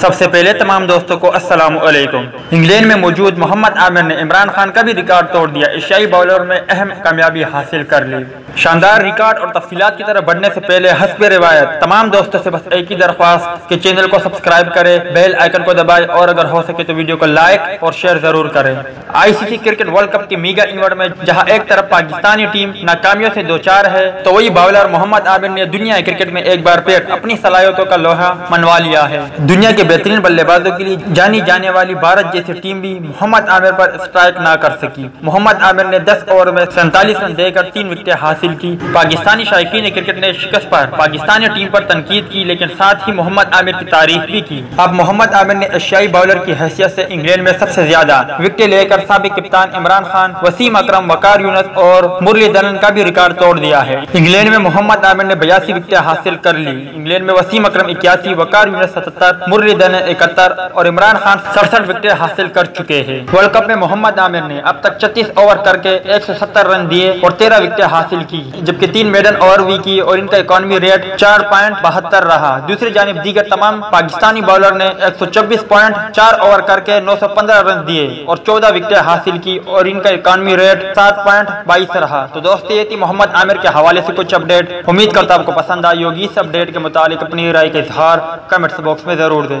سب سے پہلے تمام دوستوں کو السلام علیکم۔ انگلینڈ میں موجود محمد عامر نے عمران خان کا بھی ریکارڈ توڑ دیا۔ ایشیائی باؤلر میں اہم کامیابی حاصل کر لی۔ شاندار ریکارڈ اور تفصیلات کی طرح بڑھنے سے پہلے حسب روایت، تمام دوستوں سے بس ایک ہی درخواست کہ چینل کو سبسکرائب کرے، بیل آئیکن کو دبائے اور اگر ہو سکے تو ویڈیو کو لائک اور شیئر ضرور کرے۔ I C C cricket world cup کی میگا انورٹ میں جہاں ایک طرف پاکستانی ٹیم ناکامیوں سے دو چار ہے، تو وہی باؤلر محمد عامر نے دنیا کرکٹ میں ایک بار پھر اپنی صلاحیتوں کا لوہا منوا لیا ہے۔ دنیا کے بہترین بلے بازوں کے لیے جانی جانے والی بھارت جیسی ٹیم بھی محمد عامر پر اسٹرائک نہ کر سکی۔ محمد عامر نے دس اوور میں سینتالیس رن دے کر تین وکٹیں حاصل کی۔ پاکستانی شائقین کرکٹ نے شکست پر پاکستانی ٹیم پر تنقید کی، لیکن ساتھ ہی محمد عامر کی تعریف بھی کی۔ اب محمد عامر نے ایشیائی باؤلر کی حیثیت سے انگلینڈ میں سب سے زیادہ وکٹیں لے کر سابق کپتان عمران خان، وسیم اکرم، وقار یونس اور مرلی دنن کا بھی ریکارڈ توڑ دیا ہے۔ انگلینڈ میں محمد عامر نے بیاسی وکٹیں حاصل کر لی۔ انگلینڈ میں وسیم اکرم اکیاسی، وقار یونس ستتر، مرلی دنن اکتر اور عمران خان سڑسٹھ وکٹیں حاصل کر چکے ہیں۔ ورلڈ کپ میں محمد عامر نے اب تک چھتیس اوور کر کے ایک سو ستر رن دیے اور تیرہ وکٹیں حاصل کی، جبکہ تین میڈن اوور بھی کی اور ان کا اکانومی ریٹ چار پوائنٹ بہتر رہا۔ دوسری جانب دیگر تمام پاکستانی باؤلر نے ایک سو چوبیس پوائنٹ چار اوور کر کے نو سو پندرہ رن دیے اور چودہ وکٹیں حاصل کی اور ان کا اکانومی ریٹ سات پوائنٹ بائیس رہا۔ تو دوست یہ تھی محمد عامر کے حوالے سے کچھ اپڈیٹ۔ امید کرتا آپ کو پسند آئی ہوگی۔ اس اپڈیٹ کے متعلق اپنی رائے کا اظہار کمنٹس باکس میں ضرور دیں۔